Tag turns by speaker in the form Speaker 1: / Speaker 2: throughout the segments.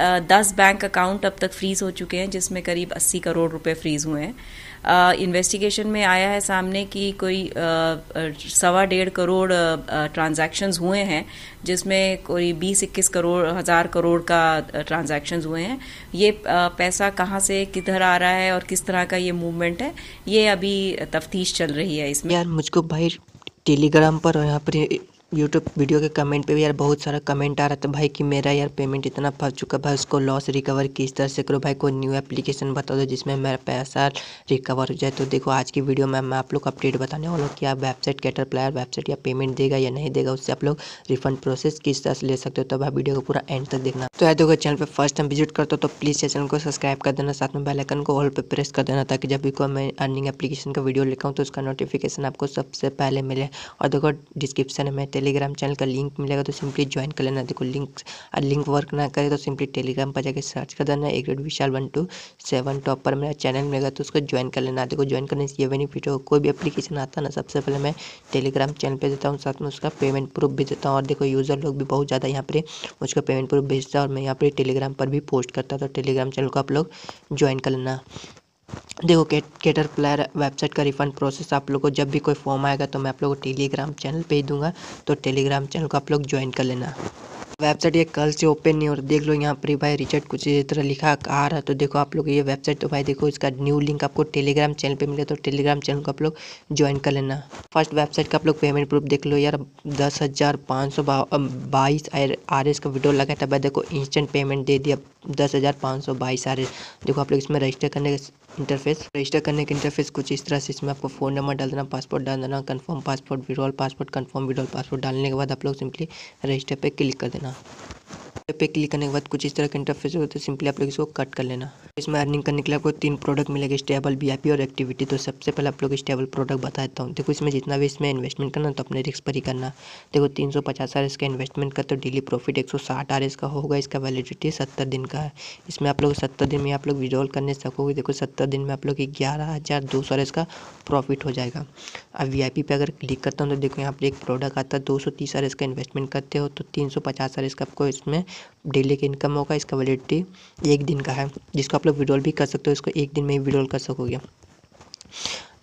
Speaker 1: दस bank account अब तक फ्रीज हो चुके हैं, जिसमें करीब अस्सी करोड़ रुपए फ्रीज हुए हैं। इन्वेस्टिगेशन में आया है सामने कि कोई सवा डेढ़ करोड़ ट्रांजैक्शंस हुए हैं, जिसमें कोई बीस इक्कीस करोड़, हज़ार करोड़ का ट्रांजैक्शंस हुए हैं। ये पैसा कहाँ से, किधर आ रहा है और किस तरह का ये मूवमेंट है, ये अभी तफ्तीश चल रही है इसमें।
Speaker 2: यार, मुझको भाई टेलीग्राम पर और यहाँ पर यूट्यूब वीडियो के कमेंट पे भी यार बहुत सारा कमेंट आ रहा था। भाई कि मेरा यार पेमेंट इतना फंस चुका भाई उसको लॉस रिकवर किस तरह से करो? भाई कोई न्यू एप्लीकेशन बता दो जिसमें मेरा पैसा रिकवर हो जाए। तो देखो, आज की वीडियो में मैं आप लोग अपडेट बताने वाला हूँ कि आप वेबसाइट कैटर प्लायर वेबसाइट या पेमेंट देगा या नहीं देगा, उससे आप लोग रिफंड प्रोसेस किस तरह से ले सकते हो? तो भाई वीडियो को पूरा एंड तक देखना। तो यार देखो चैनल पर फ़र्स्ट टाइम विज़िट करते हो तो प्लीज़ चैनल को सब्सक्राइब कर देना। साथ में बेलाइकन को ऑल पर प्रेस कर देना ताकि जब भी कोई मैं अर्निंग एप्लीकेशन का वीडियो लिखाऊँ तो उसका नोटिफिकेशन आपको सबसे पहले मिले। और देखो डिस्क्रिप्शन में टेलीग्राम चैनल का लिंक मिलेगा तो सिंपली ज्वाइन कर लेना। देखो लिंक लिंक वर्क ना करे तो सिंपली टेलीग्राम पर जाकर सर्च कर देना। एक red Vishal one two seven top पर मेरा चैनल मिलेगा तो उसको ज्वाइन कर लेना। देखो ज्वाइन करने से ये बेनिफिट हो कोई भी एप्लीकेशन आता ना, सबसे पहले मैं टेलीग्राम चैनल पर देता हूँ, साथ में उसका पेमेंट प्रूफ भी देता हूँ। और देखो यूज़र लोग भी बहुत ज़्यादा यहाँ पर उसका पेमेंट प्रूफ भेजता है और मैं यहाँ पर टेलीग्राम पर भी पोस्ट करता हूँ। तो टेलीग्राम चैनल को आप लोग ज्वाइन कर लेना। देखो केटर प्लेयर वेबसाइट का रिफंड प्रोसेस आप लोग को जब भी कोई फॉर्म आएगा तो मैं आप लोग को टेलीग्राम चैनल पे ही दूँगा। तो टेलीग्राम चैनल को आप लोग ज्वाइन कर लेना। वेबसाइट ये कल से ओपन नहीं रहा। देख लो, यहाँ पर भाई रिचर्ड कुछ इस तरह लिखा आ रहा। तो देखो, आप लोग ये वेबसाइट तो भाई देखो, इसका न्यू लिंक आपको टेलीग्राम चैनल पे मिले तो टेलीग्राम चैनल को आप लोग ज्वाइन कर लेना। फ़र्स्ट वेबसाइट का आप लोग पेमेंट प्रूफ देख लो यार। दस हज़ार पाँच सौ बाईस आर एस का वीडियो लगा था भाई। देखो इंस्टेंट पेमेंट दे दिया। दस हज़ार पाँच सौ बाईस आर एस देखो, आप लोग इसमें रजिस्टर करने का इंटरफेस रजिस्टर करने के इंटरफेस कुछ इस तरह से इसमें आपको फ़ोन नंबर डाल देना पासपोर्ट डाल देना confirm passport withdrawal passport confirm withdrawal passport डालने के बाद आप लोग सिंपली रजिस्टर पर क्लिक कर देना। पे क्लिक करने के बाद कुछ इस तरह का इंटरफेस होगा तो सिंपली आप लोग इसको कट कर लेना। इसमें अर्निंग करने के लिए आपको तीन प्रोडक्ट मिलेगा स्टेबल वी और एक्टिविटी तो सबसे पहले आप लोग स्टेबल प्रोडक्ट बता देता हूँ। देखो, इसमें जितना भी इसमें इन्वेस्टमेंट करना तो अपने रिस्क पर ही करना। देखो, तीन सौ पचास इसका इन्वेस्टमेंट का तो डेली प्रॉफिट एक सौ साठ इसका होगा, इसका वैलिडिटी सत्तर दिन का है। इसमें आप लोग सत्तर दिन में आप लोग विड्रॉल करने सकोगे। देखो, सत्तर दिन में आप लोग ग्यारह हज़ार दो सौ इसका प्रॉफिट हो जाएगा। अब वीआईपी पे अगर क्लिक करता हूँ तो देखो यहाँ पर एक प्रोडक्ट आता है, दो सौ तीस आर इसका इन्वेस्टमेंट करते हो तो तीन सौ पचास आर इसका आपको इसमें डेली की इनकम होगा, इसका वैलिडिटी एक दिन का है, जिसको आप लोग विड्रॉल भी कर सकते हो, इसको एक दिन में ही विड्रॉल कर सकोगे।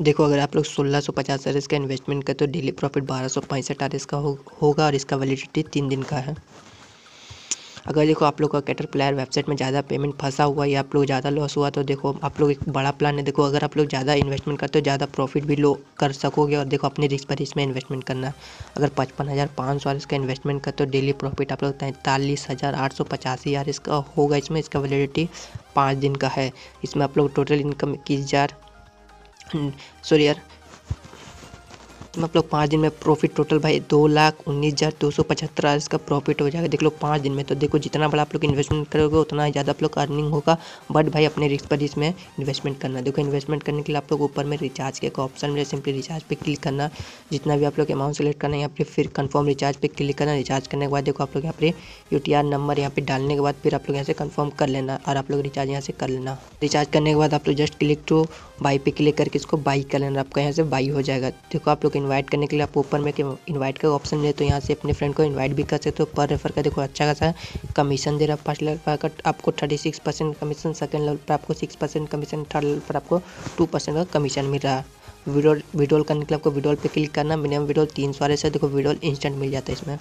Speaker 2: देखो अगर आप लोग सोलह सौ पचास आर इसका इन्वेस्टमेंट करते हो डेली प्रॉफिट बारह सौ पैंसठ आर इसका होगा और इसका वैलिडिटी तीन दिन का है। अगर देखो आप लोग का कैटर प्लेयर वेबसाइट में ज़्यादा पेमेंट फंसा हुआ या आप लोग ज़्यादा लॉस हुआ तो देखो आप लोग एक बड़ा प्लान है। देखो अगर आप लोग ज़्यादा इन्वेस्टमेंट करते हो, ज़्यादा प्रॉफिट भी लो कर सकोगे और देखो अपने रिस्क पर इसमें इन्वेस्टमेंट करना। अगर पचपन हज़ार, पाँच सौ इसका इन्वेस्टमेंट करते हो डेली प्रॉफिट आप लोग तैंतालीस हज़ार आठ सौ पचासी हज़ार इसका होगा। इसमें इसका वैलिडिटी पाँच दिन का है। इसमें आप लोग टोटल इनकम इक्कीस हज़ार सॉरी यार तो लोग पाँच दिन में प्रॉफिट टोटल भाई दो लाख उन्नीस हज़ार दो सौ पचहत्तर इसका प्रॉफिट हो जाएगा। देख लो पाँच दिन में तो देखो जितना बड़ा आप लोग इन्वेस्टमेंट करोगे, उतना ज़्यादा आप लोग अर्निंग होगा। बट भाई अपने रिस्क पर इसमें इन्वेस्टमेंट करना। देखो इन्वेस्टमेंट करने के लिए आप लोग ऊपर में रिचार्ज के एक ऑप्शन मिले सिंपली रिचार्ज पर क्लिक करना। जितना भी आप लोग अमाउंट सेलेक्ट करना है, यहाँ पे फिर कन्फर्म रिचार्ज पे क्लिक करना। रिचार्ज करने के बाद देखो आप लोग यहाँ पे यूटीआर नंबर यहाँ पे डालने के बाद फिर आप लोग यहाँ से कन्फर्म कर लेना और आप लोग रिचार्ज यहाँ से कर लेना। रिचार्ज करने के बाद आप लोग जस्ट क्लिक टू बाई पे क्लिक करके इसको बाई कर लेना आपका यहाँ से बाई हो जाएगा। देखो, आप लोग इन्वाइट करने के लिए आप ऊपर में इनवाइट का ऑप्शन दे तो यहाँ से अपने फ्रेंड को इनवाइट भी कर सकते हो। पर रेफर का देखो अच्छा खासा कमीशन दे रहा है फ़र्स्ट लेवल पर आपको thirty six percent commission second level पर आपको six percent commission third level पर आपको टू परसेंट का कमीशन मिल रहा है। वीडियो विड्रॉल करने के लिए आपको विड्रॉल पे क्लिक करना मिनिमम विड्रॉल तीन सौ से देखो विड्रॉल इंस्टेंट मिल जाता है इसमें।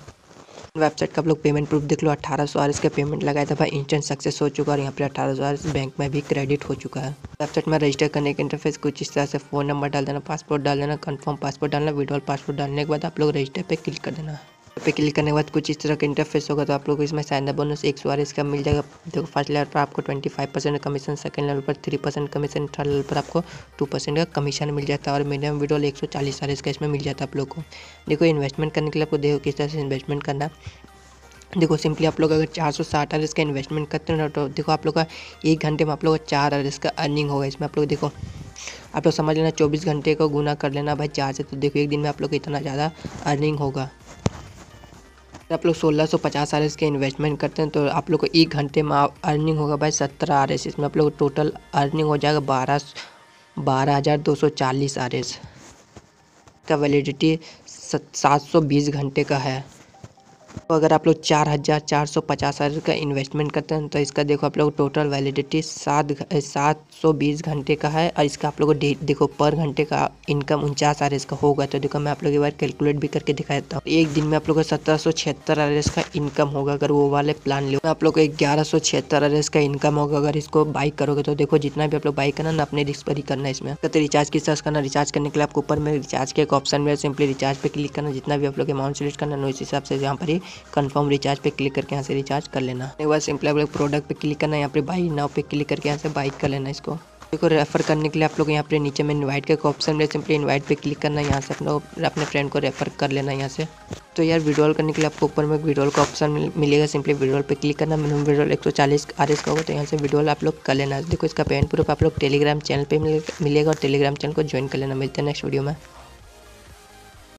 Speaker 2: वेबसाइट का आप लोग पेमेंट प्रूफ देख लो, अठारह सौ का पेमेंट लगाया था भाई इंस्टेंट सक्सेस हो चुका है और यहाँ पर अठारह सौ बैंक में भी क्रेडिट हो चुका है। वेबसाइट में रजिस्टर करने के इंटरफेस कुछ इस तरह से फ़ोन नंबर डाल देना पासपोर्ट डाल देना कन्फर्म पासपोर्ट डालना विड्रॉल पासपोर्ट डालने के बाद आप लोग रजिस्टर पर क्लिक कर देना। पे क्लिक करने के बाद कुछ इस तरह का इंटरफेस होगा तो आप लोग इसमें साइन अप बोनस एक सौ इसका मिल जाएगा। देखो फ़र्स्ट लेवल पर आपको twenty five percent commission second level पर three percent commission third level पर आपको टू परसेंट का कमीशन मिल जाता है और मिनिमम विड्रॉल एक सौ चालीस इसका इसमें मिल जाता है आप लोग को। देखो इन्वेस्टमेंट करने के लिए आपको देखो किस तरह से इन्वेस्टमेंट करना देखो सिंपली आप लोग अगर चार सौ साठ आर का इन्वेस्टमेंट करते हो ना तो देखो आप लोग का एक घंटे में आप लोग का चार आर का अर्निंग होगा इसमें। आप लोग देखो, आप लोग समझ लेना, चौबीस घंटे को गुना कर लेना भाई चार से तो देखो एक दिन में आप लोग को इतना ज़्यादा अर्निंग होगा। आप लोग सोलह सौ पचास आर एस के इन्वेस्टमेंट करते हैं तो आप लोग को एक घंटे में अर्निंग होगा भाई सत्रह आर एस। इसमें आप लोग टोटल अर्निंग हो जाएगा बारह बारह हज़ार दो सौ चालीस आर एस। का वैलिडिटी सात सौ बीस घंटे का है। तो अगर आप लोग चार हज़ार चार सौ पचास हज़ार का इन्वेस्टमेंट करते हैं तो इसका देखो आप लोग टोटल वैलिडिटी सात सात सौ बीस घंटे का है और इसका आप लोग को देखो पर घंटे का इनकम उनचास आर का होगा। तो देखो मैं आप लोग एक बार कैलकुलेट भी करके दिखा देता हूँ। एक दिन में आप लोग को सत्रह सौ छिहत्तर आर का इनकम होगा, अगर वो वाले प्लान ले आप लोग को ग्यारह सौ छिहत्तर आर का इनकम होगा, अगर इसको बाइक करोगे तो। देखो जितना भी आप लोग बाइक करना ना अपने रिस्क पर ही करना है इसमें। तो रिचार्ज किस तरह करना रिचार्ज करने के लिए आपको ऊपर में रिचार्ज के एक ऑप्शन में सिंपली रिचार्ज पे क्लिक करना। जितना भी आप लोग अमाउंट सेलेक्ट करना उस हिसाब से यहाँ पर ही कन्फर्म रिचार्ज पे क्लिक करके यहाँ से रिचार्ज कर लेना। एक बार सिंपली आप लोग प्रोडक्ट पे क्लिक करना, यहाँ पे बाई नाव पे क्लिक करके यहाँ से बाइक कर लेना इसको। को रेफर करने के लिए आप लोग यहाँ पे नीचे में इनवाइट का ऑप्शन में सिंपली इनवाइट पे क्लिक करना, यहाँ से अपना, अपने फ्रेंड को रेफर कर लेना यहाँ से। तो यार वीडियो करने के लिए आपको ऊपर में वीडियो का ऑप्शन मिलेगा सिंपली वीडियो पे क्लिक करना। मिनिमम वीडियो एक सौ चालीस आर एस का होगा तो यहाँ से वीडियो आप लोग कर लेना। देखो, इसका पेमेंट प्रूफ आप लोग टेलीग्राम चैनल पर मिलेगा और टेलीग्राम चैनल को ज्वाइन कर लेना। मिलते हैं नेक्स्ट वीडियो में।